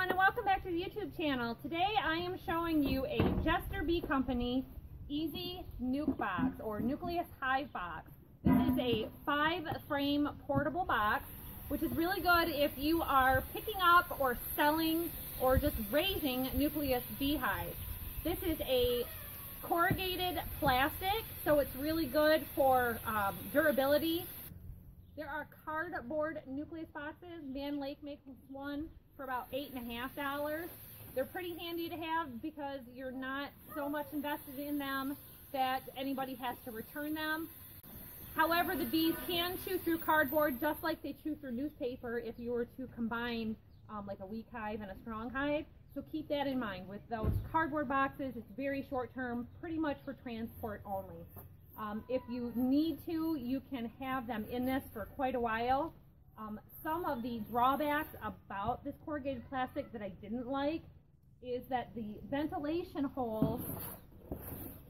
everyone and welcome back to the YouTube channel. Today I am showing you a Jester Bee Company EZ Nuc Box or Nucleus Hive Box. This is a five frame portable box which is really good if you are picking up or selling or just raising nucleus beehives. This is a corrugated plastic so it's really good for um, durability. There are cardboard nucleus boxes. Mann Lake makes one for about eight and a half dollars. They're pretty handy to have because you're not so much invested in them that anybody has to return them. However, the bees can chew through cardboard just like they chew through newspaper if you were to combine um, like a weak hive and a strong hive. So keep that in mind. With those cardboard boxes, it's very short term, pretty much for transport only. Um, if you need to, you can have them in this for quite a while. Um, some of the drawbacks about this corrugated plastic that I didn't like is that the ventilation holes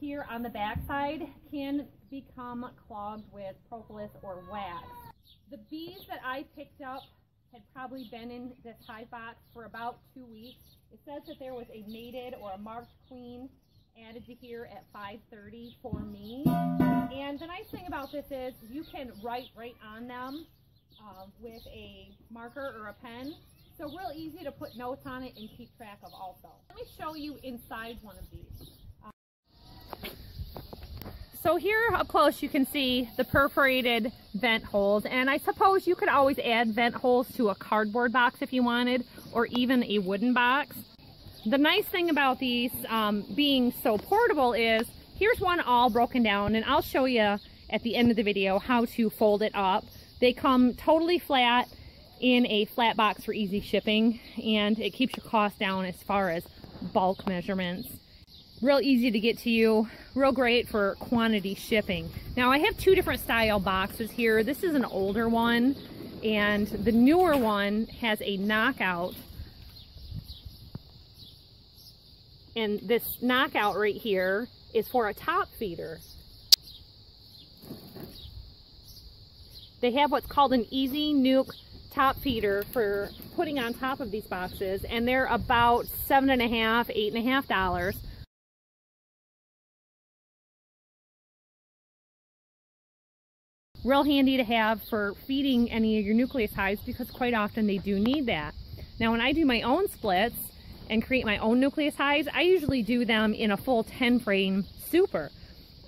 here on the back side can become clogged with propolis or wax. The bees that I picked up had probably been in this hive box for about two weeks. It says that there was a mated or a marked queen added to here at 5.30 for me. And the nice thing about this is you can write right on them uh, with a marker or a pen. So real easy to put notes on it and keep track of also. Let me show you inside one of these. so here up close you can see the perforated vent holes and I suppose you could always add vent holes to a cardboard box if you wanted or even a wooden box. The nice thing about these um, being so portable is here's one all broken down and I'll show you at the end of the video how to fold it up they come totally flat in a flat box for easy shipping and it keeps your cost down as far as bulk measurements. Real easy to get to you, real great for quantity shipping. Now I have two different style boxes here. This is an older one and the newer one has a knockout and this knockout right here is for a top feeder. They have what's called an EZ Nuc top feeder for putting on top of these boxes and they're about seven and a half, eight and a half dollars. Real handy to have for feeding any of your nucleus hives because quite often they do need that. Now when I do my own splits and create my own nucleus hives, I usually do them in a full 10 frame super.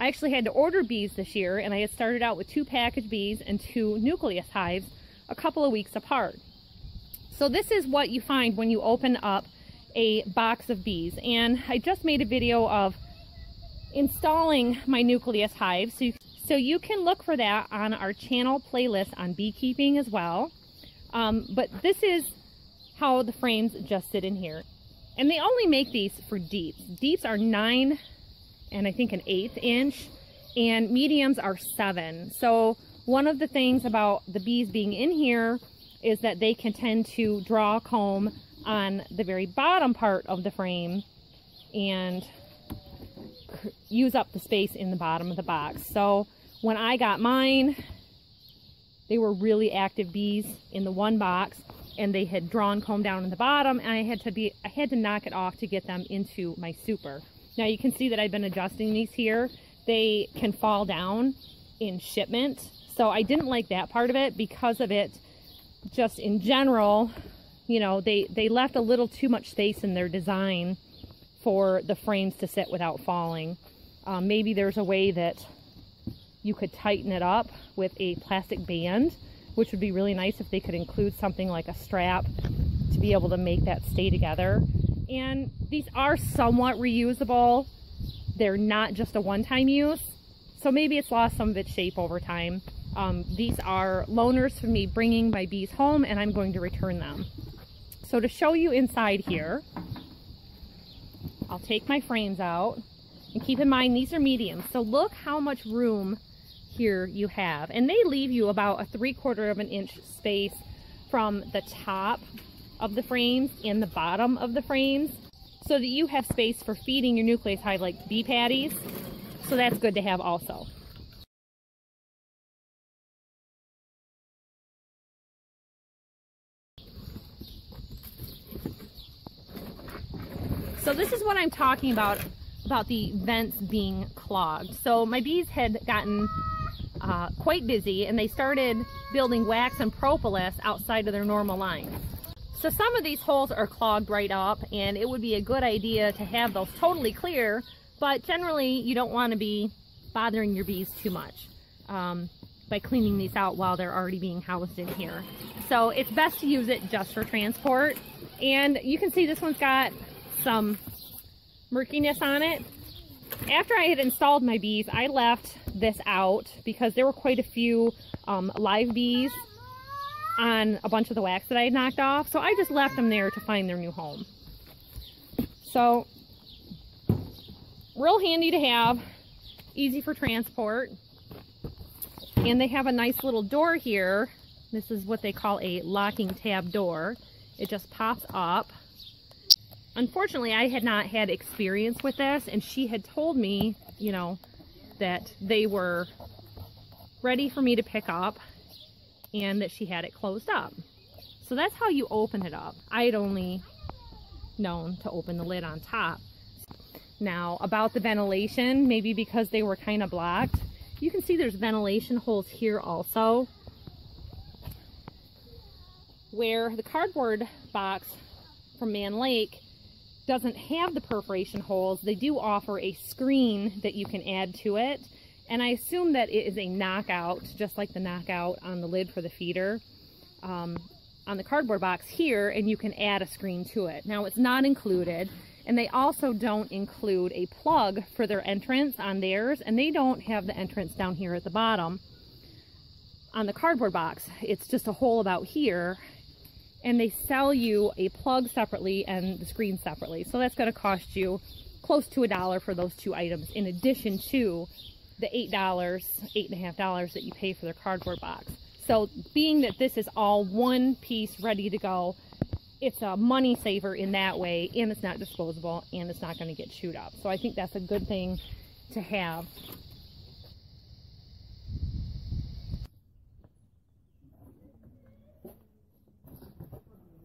I actually had to order bees this year and I had started out with two package bees and two nucleus hives a couple of weeks apart. So this is what you find when you open up a box of bees. And I just made a video of installing my nucleus hive. So you, so you can look for that on our channel playlist on beekeeping as well. Um, but this is how the frames just sit in here. And they only make these for deeps. Deeps are nine and I think an eighth inch and mediums are seven. So one of the things about the bees being in here is that they can tend to draw comb on the very bottom part of the frame and use up the space in the bottom of the box. So when I got mine, they were really active bees in the one box and they had drawn comb down in the bottom and I had to be I had to knock it off to get them into my super. Now you can see that I've been adjusting these here. They can fall down in shipment. So I didn't like that part of it because of it just in general, you know, they, they left a little too much space in their design for the frames to sit without falling. Um, maybe there's a way that you could tighten it up with a plastic band, which would be really nice if they could include something like a strap to be able to make that stay together and these are somewhat reusable. They're not just a one-time use, so maybe it's lost some of its shape over time. Um, these are loaners for me bringing my bees home and I'm going to return them. So to show you inside here, I'll take my frames out and keep in mind these are mediums. So look how much room here you have. And they leave you about a three quarter of an inch space from the top of the frames and the bottom of the frames so that you have space for feeding your nucleus hive like bee patties. So that's good to have also. So this is what I'm talking about, about the vents being clogged. So my bees had gotten uh, quite busy and they started building wax and propolis outside of their normal line. So some of these holes are clogged right up and it would be a good idea to have those totally clear, but generally you don't want to be bothering your bees too much um, by cleaning these out while they're already being housed in here. So it's best to use it just for transport. And you can see this one's got some murkiness on it. After I had installed my bees, I left this out because there were quite a few um, live bees on a bunch of the wax that I had knocked off. So I just left them there to find their new home. So real handy to have, easy for transport. And they have a nice little door here. This is what they call a locking tab door. It just pops up unfortunately, I had not had experience with this, and she had told me, you know, that they were ready for me to pick up and that she had it closed up. So that's how you open it up. I had only known to open the lid on top. Now, about the ventilation, maybe because they were kind of blocked, you can see there's ventilation holes here also where the cardboard box from Mann Lake doesn't have the perforation holes, they do offer a screen that you can add to it. And I assume that it is a knockout, just like the knockout on the lid for the feeder um, on the cardboard box here, and you can add a screen to it. Now it's not included, and they also don't include a plug for their entrance on theirs, and they don't have the entrance down here at the bottom on the cardboard box. It's just a hole about here, and they sell you a plug separately and the screen separately. So that's going to cost you close to a dollar for those two items in addition to the $8, eight and a half dollars that you pay for their cardboard box. So being that this is all one piece ready to go, it's a money saver in that way and it's not disposable and it's not going to get chewed up. So I think that's a good thing to have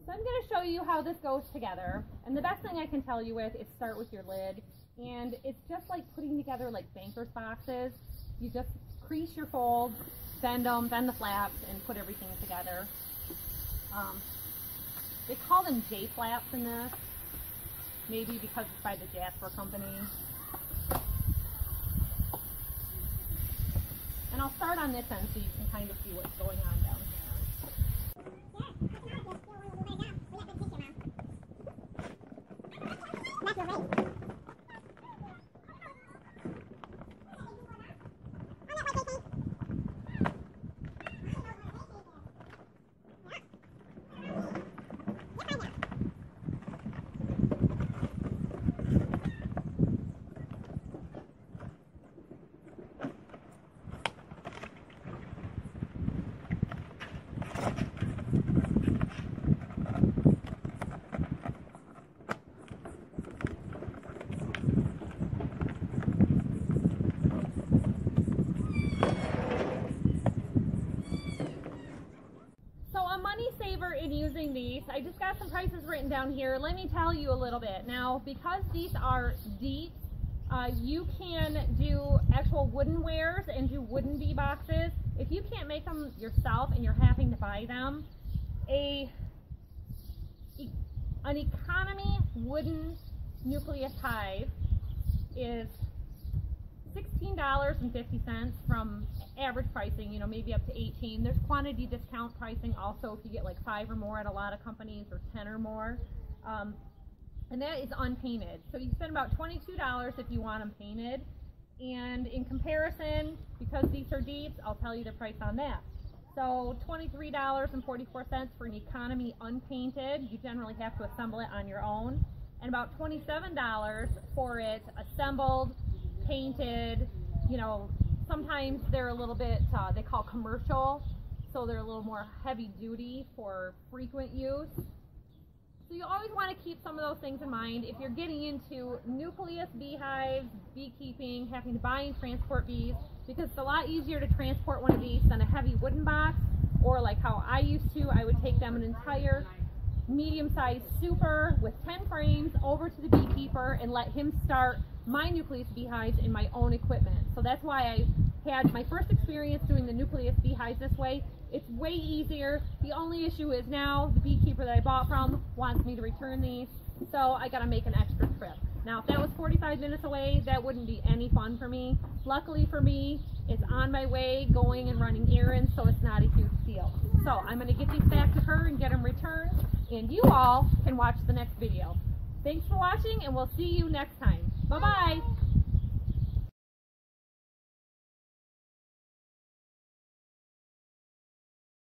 So I'm going to show you how this goes together. And the best thing I can tell you with is start with your lid. And it's just like putting together like banker's boxes. You just crease your folds, bend them, bend the flaps, and put everything together. Um, they call them J-flaps in this. Maybe because it's by the Jasper company. And I'll start on this end so you can kind of see what's going on down in using these. I just got some prices written down here. Let me tell you a little bit. Now, because these are deep, uh, you can do actual wooden wares and do wooden bee boxes. If you can't make them yourself and you're having to buy them, a an economy wooden nucleus hive is $16.50 from average pricing, you know, maybe up to 18. There's quantity discount pricing also if you get like five or more at a lot of companies or 10 or more. Um, and that is unpainted. So you spend about $22 if you want them painted. And in comparison, because these are deeps, I'll tell you the price on that. So $23.44 for an economy unpainted. You generally have to assemble it on your own. And about $27 for it assembled, painted, you know, sometimes they're a little bit, uh, they call commercial, so they're a little more heavy duty for frequent use. So you always want to keep some of those things in mind if you're getting into nucleus beehives, beekeeping, having to buy and transport bees, because it's a lot easier to transport one of these than a heavy wooden box, or like how I used to, I would take them an entire medium-sized super with 10 frames over to the beekeeper and let him start my nucleus beehives in my own equipment. So that's why I had my first experience doing the nucleus beehives this way. It's way easier. The only issue is now the beekeeper that I bought from wants me to return these, so I gotta make an extra trip. Now, if that was 45 minutes away, that wouldn't be any fun for me. Luckily for me, it's on my way going and running errands, so it's not a huge deal. So I'm gonna get these back to her and get them returned, and you all can watch the next video. Thanks for watching, and we'll see you next time. Bye-bye.